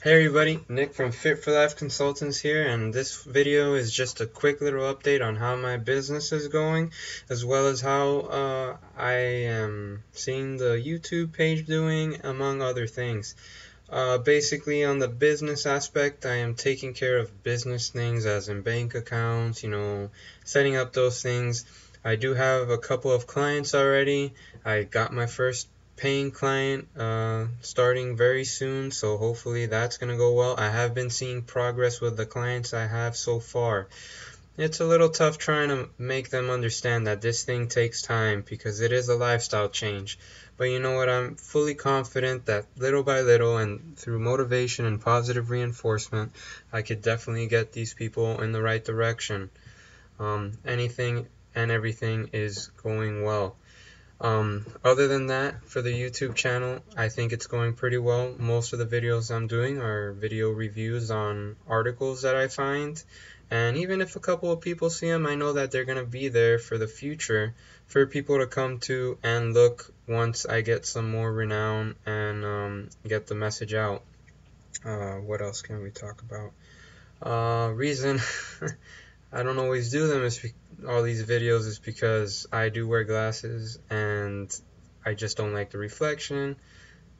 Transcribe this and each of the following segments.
Hey everybody, Nick from Fit for Life Consultants here, and this video is just a quick little update on how my business is going, as well as how uh, I am seeing the YouTube page doing, among other things. Uh, basically, on the business aspect, I am taking care of business things, as in bank accounts, you know, setting up those things. I do have a couple of clients already. I got my first paying client uh, starting very soon, so hopefully that's going to go well. I have been seeing progress with the clients I have so far. It's a little tough trying to make them understand that this thing takes time because it is a lifestyle change. But you know what? I'm fully confident that little by little and through motivation and positive reinforcement, I could definitely get these people in the right direction. Um, anything and everything is going well. Um, other than that, for the YouTube channel, I think it's going pretty well. Most of the videos I'm doing are video reviews on articles that I find. And even if a couple of people see them, I know that they're going to be there for the future for people to come to and look once I get some more renown and um, get the message out. Uh, what else can we talk about? Uh, reason I don't always do them is all these videos is because I do wear glasses and I just don't like the reflection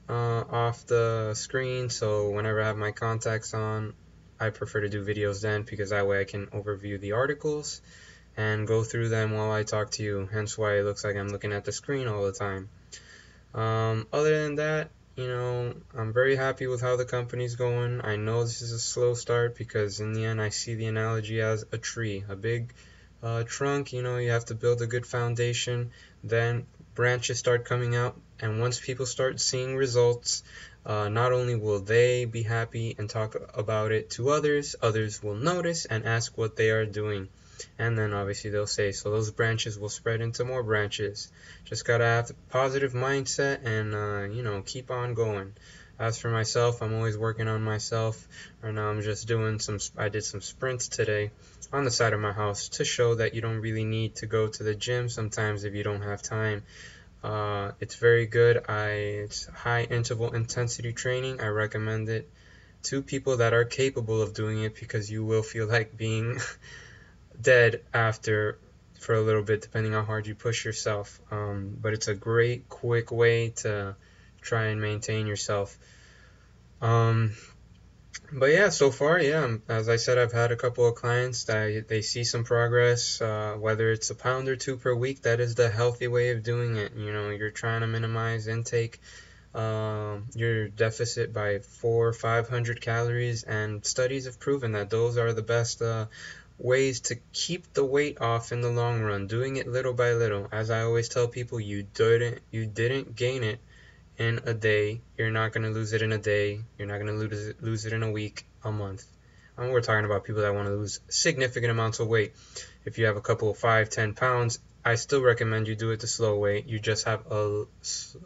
uh, off the screen. So whenever I have my contacts on I prefer to do videos then because that way I can overview the articles and go through them while I talk to you. Hence why it looks like I'm looking at the screen all the time. Um, other than that you know, I'm very happy with how the company's going. I know this is a slow start because in the end I see the analogy as a tree, a big uh, trunk, you know, you have to build a good foundation, then branches start coming out, and once people start seeing results, uh, not only will they be happy and talk about it to others, others will notice and ask what they are doing. And then obviously they'll say, so those branches will spread into more branches. Just gotta have a positive mindset and, uh, you know, keep on going. As for myself, I'm always working on myself. Right now, I'm just doing some. I did some sprints today on the side of my house to show that you don't really need to go to the gym sometimes if you don't have time. Uh, it's very good. I it's high interval intensity training. I recommend it to people that are capable of doing it because you will feel like being dead after for a little bit, depending how hard you push yourself. Um, but it's a great, quick way to try and maintain yourself. Um, but yeah, so far, yeah, as I said, I've had a couple of clients that they see some progress, uh, whether it's a pound or two per week. That is the healthy way of doing it. You know, you're trying to minimize intake, uh, your deficit by four or five hundred calories, and studies have proven that those are the best uh, ways to keep the weight off in the long run. Doing it little by little. As I always tell people, you didn't you didn't gain it in a day. You're not going to lose it in a day. You're not going to lose it, lose it in a week, a month. And we're talking about people that want to lose significant amounts of weight. If you have a couple of five, ten pounds, I still recommend you do it the slow way. You just have a,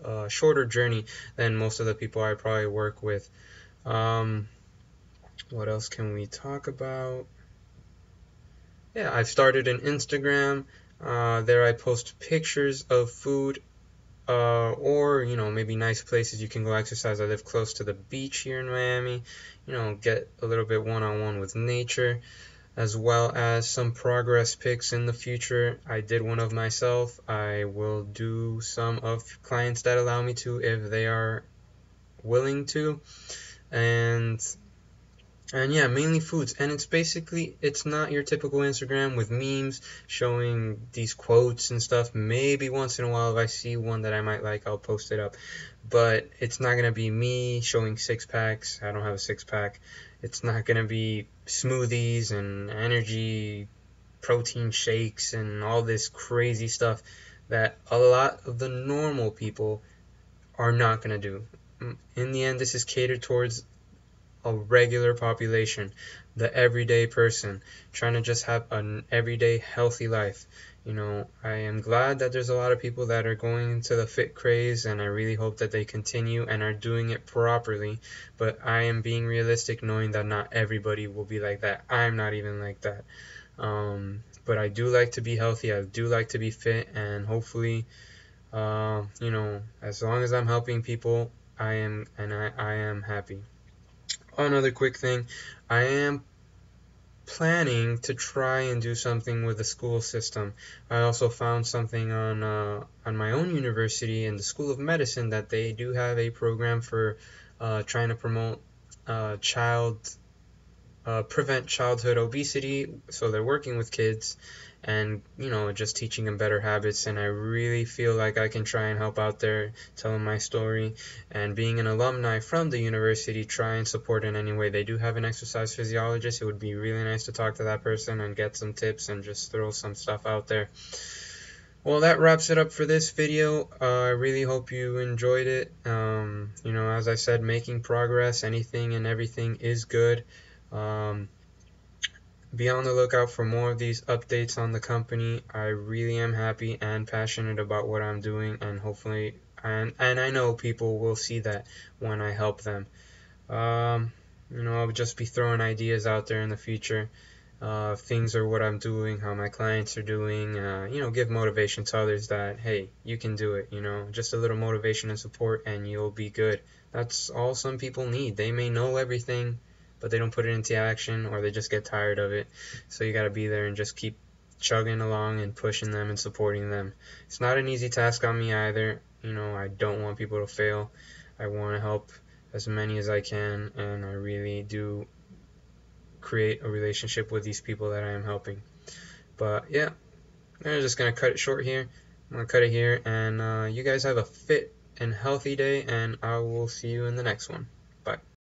a shorter journey than most of the people I probably work with. Um, what else can we talk about? Yeah, I've started an Instagram. Uh, there I post pictures of food uh, or you know maybe nice places you can go exercise. I live close to the beach here in Miami. You know, get a little bit one-on-one with nature, as well as some progress pics in the future. I did one of myself. I will do some of clients that allow me to if they are willing to, and and yeah mainly foods. And it's basically it's not your typical instagram with memes showing these quotes and stuff. Maybe once in a while if i see one that i might like i'll post it up. But it's not going to be me showing six packs. I don't have a six pack. It's not going to be smoothies and energy protein shakes and all this crazy stuff that a lot of the normal people are not going to do mm, in the end this is catered towards a regular population, the everyday person, trying to just have an everyday healthy life. You know, I am glad that there's a lot of people that are going into the fit craze, and I really hope that they continue and are doing it properly. But I am being realistic, knowing that not everybody will be like that. I'm not even like that. Um, but I do like to be healthy. I do like to be fit, and hopefully, uh, you know, as long as I'm helping people, I am and I, I am happy. Another quick thing, I am planning to try and do something with the school system. I also found something on uh, on my own university in the School of Medicine that they do have a program for uh, trying to promote uh, child uh, prevent childhood obesity. So they're working with kids and you know just teaching them better habits. And i really feel like i can try and help out there telling my story. And being an alumni from the university try and support in any way. They do have an exercise physiologist. It would be really nice to talk to that person and get some tips and just throw some stuff out there. Well that wraps it up for this video. Uh, i really hope you enjoyed it. Um, you know as i said making progress anything and everything is good um, be on the lookout for more of these updates on the company. I really am happy and passionate about what I'm doing and hopefully and and I know people will see that when I help them. Um, you know, I'll just be throwing ideas out there in the future. Uh, things are what I'm doing, how my clients are doing, uh, you know, give motivation to others that, hey, you can do it, you know, just a little motivation and support and you'll be good. That's all some people need. They may know everything, but they don't put it into action or they just get tired of it. So you got to be there and just keep chugging along and pushing them and supporting them. It's not an easy task on me either. You know, I don't want people to fail. I want to help as many as I can, and I really do create a relationship with these people that I am helping. But yeah, I'm just gonna cut it short here. I'm gonna cut it here, and uh, you guys have a fit and healthy day, and I will see you in the next one.